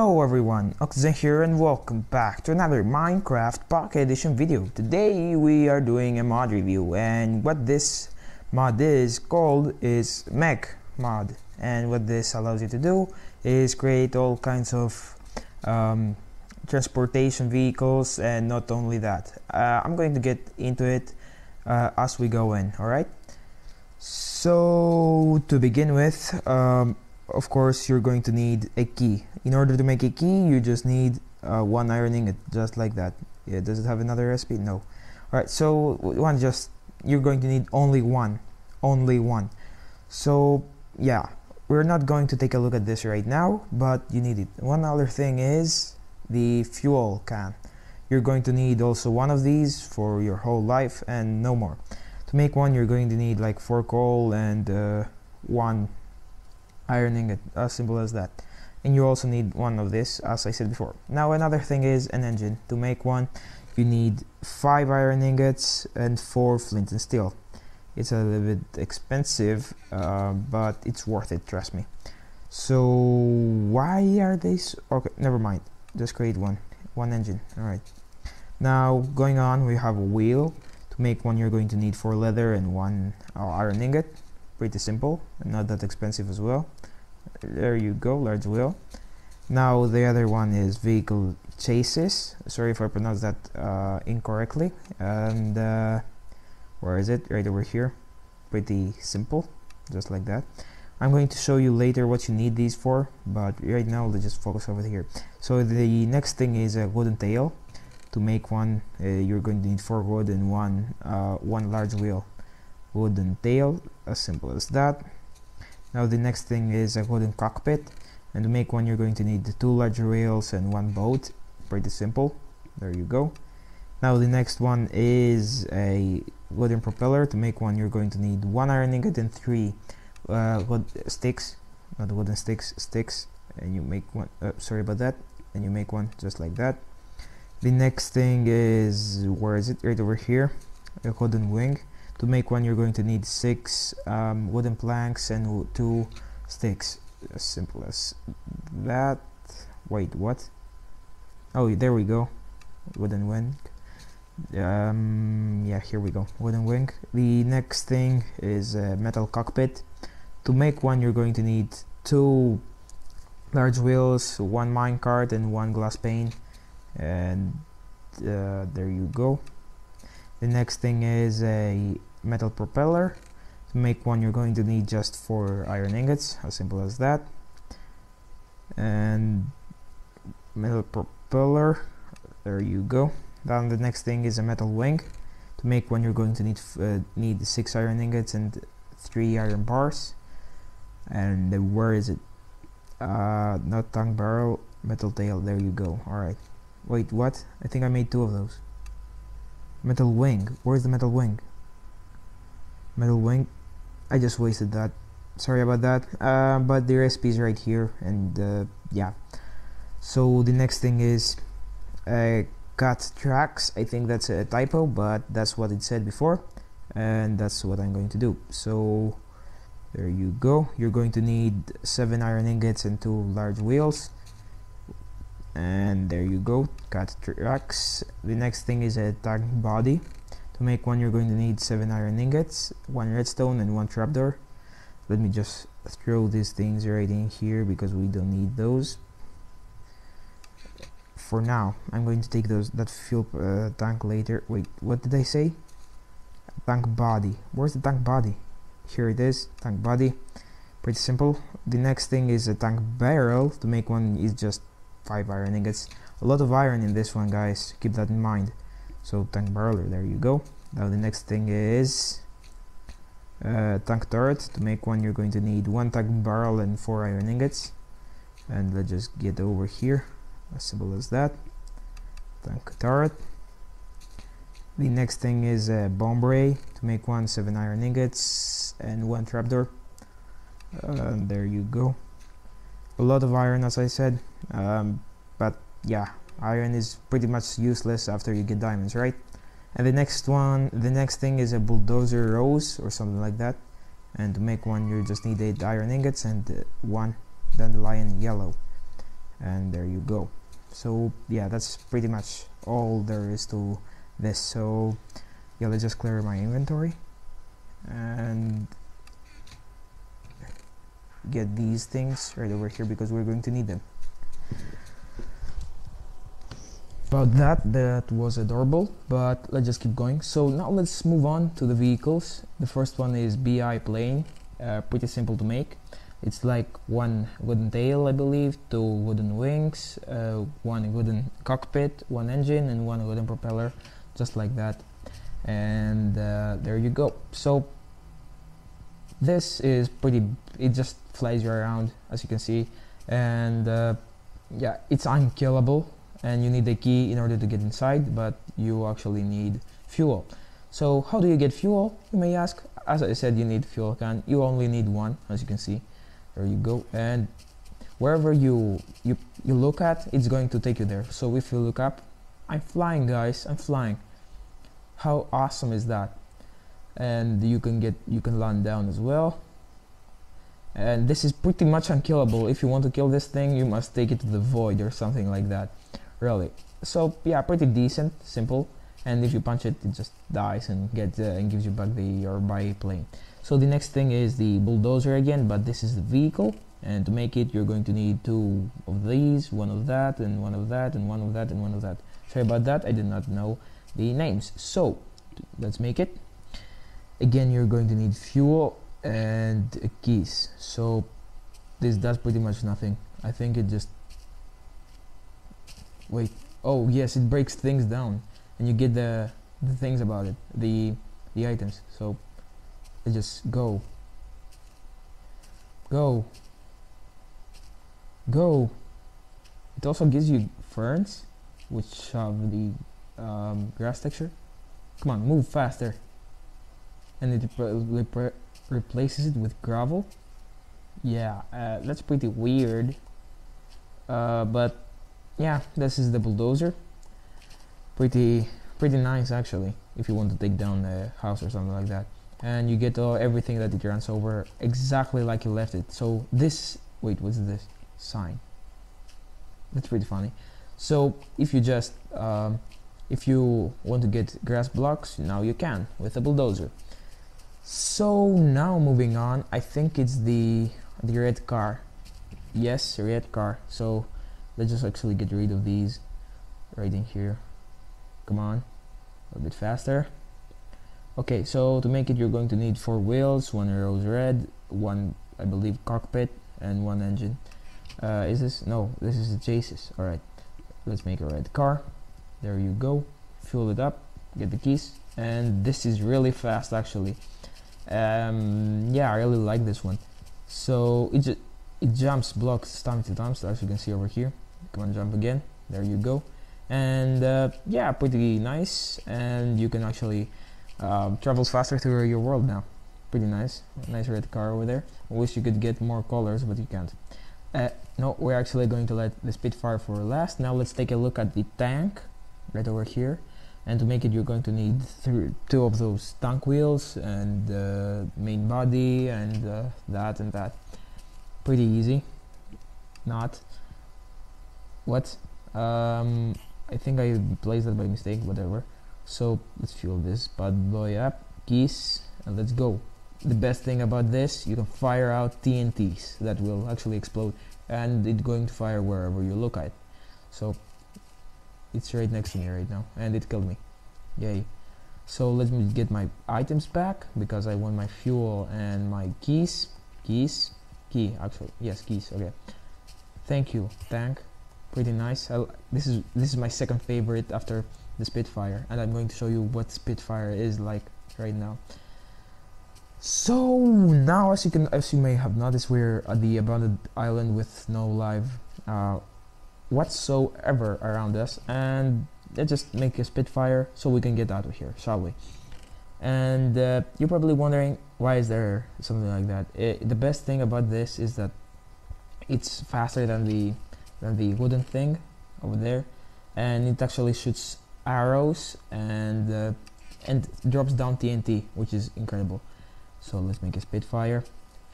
Hello everyone, Oxygen here and welcome back to another Minecraft Pocket Edition video. Today we are doing a mod review and what this mod is called is Mech mod and what this allows you to do is create all kinds of um, transportation vehicles and not only that. Uh, I'm going to get into it uh, as we go in, alright? So to begin with, um, of course you're going to need a key. In order to make a key you just need uh, one iron ingot just like that. Yeah, does it have another recipe? No. All right so one just you're going to need only one. Only one. So yeah we're not going to take a look at this right now but you need it. One other thing is the fuel can. You're going to need also one of these for your whole life and no more. To make one you're going to need like four coal and uh, one iron it as simple as that. And you also need one of this as I said before. Now another thing is an engine. To make one you need five iron ingots and four flint and steel. It's a little bit expensive uh, but it's worth it trust me. So why are they so okay never mind. Just create one one engine. All right. Now going on we have a wheel. To make one you're going to need four leather and one uh, iron ingot pretty simple and not that expensive as well. There you go large wheel. Now the other one is vehicle chassis sorry if I pronounced that uh, incorrectly. And uh, where is it? Right over here. Pretty simple just like that. I'm going to show you later what you need these for but right now let's just focus over here. So the next thing is a wooden tail. To make one uh, you're going to need four wood and one uh, one large wheel wooden tail as simple as that. Now the next thing is a wooden cockpit and to make one you're going to need two large rails and one boat. Pretty simple. There you go. Now the next one is a wooden propeller. To make one you're going to need one iron ingot and three uh, wood sticks not wooden sticks sticks and you make one uh, sorry about that and you make one just like that. The next thing is where is it? Right over here a wooden wing to make one you're going to need six um, wooden planks and two sticks. As simple as that. Wait what? Oh there we go. Wooden wing. Um, yeah here we go. Wooden wing. The next thing is a metal cockpit. To make one you're going to need two large wheels one minecart and one glass pane. And uh, there you go. The next thing is a metal propeller. To make one you're going to need just four iron ingots as simple as that. And metal propeller there you go. Then the next thing is a metal wing. To make one you're going to need uh, need six iron ingots and three iron bars. And where is it? Uh, not tongue barrel metal tail. There you go. Alright. Wait what? I think I made two of those. Metal wing. Where's the metal wing metal wing I just wasted that. Sorry about that. Uh, but the recipe is right here and uh, yeah. So the next thing is uh, cut tracks. I think that's a typo but that's what it said before and that's what I'm going to do. So there you go. You're going to need seven iron ingots and two large wheels. And there you go. Cut tracks. The next thing is a tank body. To make one you're going to need 7 iron ingots, 1 redstone and 1 trapdoor. Let me just throw these things right in here because we don't need those. For now, I'm going to take those that fuel uh, tank later. Wait, what did I say? Tank body. Where's the tank body? Here it is, tank body. Pretty simple. The next thing is a tank barrel. To make one is just 5 iron ingots. A lot of iron in this one, guys. Keep that in mind so tank barrel there you go now the next thing is uh, tank turret to make one. You're going to need one tank barrel and four iron ingots. And let's just get over here. As simple as that. Tank turret. The next thing is a bomb bay to make one seven iron ingots and one trapdoor. Uh, there you go. A lot of iron as I said. Um, but yeah iron is pretty much useless after you get diamonds right and the next one the next thing is a bulldozer rose or something like that. And to make one you just need 8 iron ingots and uh, one dandelion yellow. And there you go. So yeah that's pretty much all there is to this. So yeah let's just clear my inventory and get these things right over here because we're going to need them about that that was adorable but let's just keep going. So now let's move on to the vehicles. The first one is bi plane uh, pretty simple to make. It's like one wooden tail I believe two wooden wings uh, one wooden cockpit one engine and one wooden propeller just like that. And uh, there you go. So this is pretty it just flies you around as you can see. And uh, yeah it's unkillable and you need a key in order to get inside but you actually need fuel. So how do you get fuel? You may ask. As I said you need fuel can. You only need one as you can see. There you go. And wherever you you you look at it's going to take you there. So if you look up I'm flying guys. I'm flying. How awesome is that? And you can get you can land down as well. And this is pretty much unkillable. If you want to kill this thing you must take it to the void or something like that really? So yeah pretty decent simple. And if you punch it it just dies and gets uh, and gives you back the your biplane. So the next thing is the bulldozer again but this is the vehicle. And to make it you're going to need two of these one of that and one of that and one of that and one of that. Sorry about that I did not know the names. So let's make it. Again you're going to need fuel and keys. So this does pretty much nothing. I think it just wait. Oh yes it breaks things down and you get the the things about it the the items. So it just go. Go. Go. It also gives you ferns which have the um, grass texture. Come on move faster. And it re replaces it with gravel. Yeah uh, that's pretty weird. Uh, but yeah this is the bulldozer. Pretty pretty nice actually if you want to take down a house or something like that. And you get everything that it runs over exactly like you left it. So this wait what's this? Sign. That's pretty funny. So if you just um, if you want to get grass blocks now you can with a bulldozer. So now moving on I think it's the the red car. Yes red car. So let's just actually get rid of these right in here. Come on a little bit faster. Okay so to make it you're going to need four wheels one rose red one I believe cockpit and one engine. Uh, is this no this is the chassis. All right let's make a red car. There you go. Fill it up get the keys. And this is really fast actually. Um, yeah I really like this one. So it, it jumps blocks time to time so as you can see over here. Come on jump again. There you go. And uh, yeah pretty nice. And you can actually uh, travels faster through your world now. Pretty nice. Nice red car over there. I wish you could get more colors but you can't. Uh, no we're actually going to let the Spitfire for last. Now let's take a look at the tank right over here. And to make it you're going to need two of those tank wheels and the uh, main body and uh, that and that pretty easy. Not. What? Um, I think I placed that by mistake whatever. So let's fuel this bad boy up keys and let's go. The best thing about this you can fire out TNTs that will actually explode and it's going to fire wherever you look at. It. so it's right next to me right now and it killed me. Yay. So let me get my items back because I want my fuel and my keys keys key actually. Yes keys okay. Thank you tank. Pretty nice. I, this is this is my second favorite after the Spitfire and I'm going to show you what Spitfire is like right now. So now as you can as you may have noticed we're at the abandoned island with no life uh, whatsoever around us and let's just make a Spitfire so we can get out of here, shall we? And uh, you're probably wondering why is there something like that? It, the best thing about this is that it's faster than the than the wooden thing over there, and it actually shoots arrows and uh, and drops down TNT, which is incredible. So let's make a Spitfire,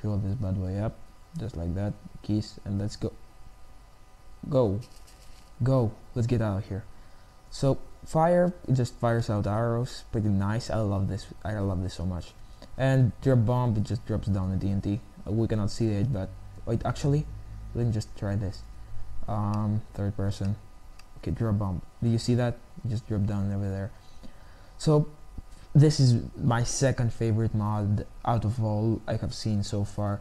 fill this bad boy up, just like that, keys, and let's go. go, go. Let's get out of here. So fire, it just fires out arrows. Pretty nice. I love this. I love this so much. And drop bomb, it just drops down a TNT. Uh, we cannot see it, but wait, actually, let me just try this. Um, third person. Okay, drop bomb. Do you see that? It just drop down over there. So this is my second favorite mod out of all I have seen so far.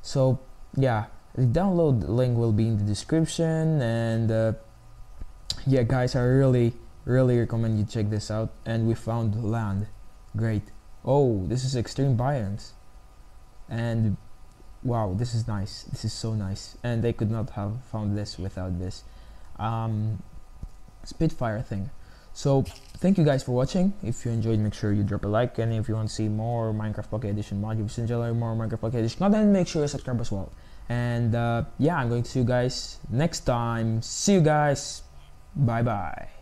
So yeah, the download link will be in the description and uh, yeah guys I really really recommend you check this out. And we found land. Great. Oh this is extreme biomes and wow this is nice. This is so nice. And they could not have found this without this um, Spitfire thing. So thank you guys for watching. If you enjoyed make sure you drop a like. And if you want to see more Minecraft Pocket Edition mod if you enjoy more Minecraft Pocket Edition then make sure you subscribe as well. And uh, yeah I'm going to see you guys next time. See you guys. Bye bye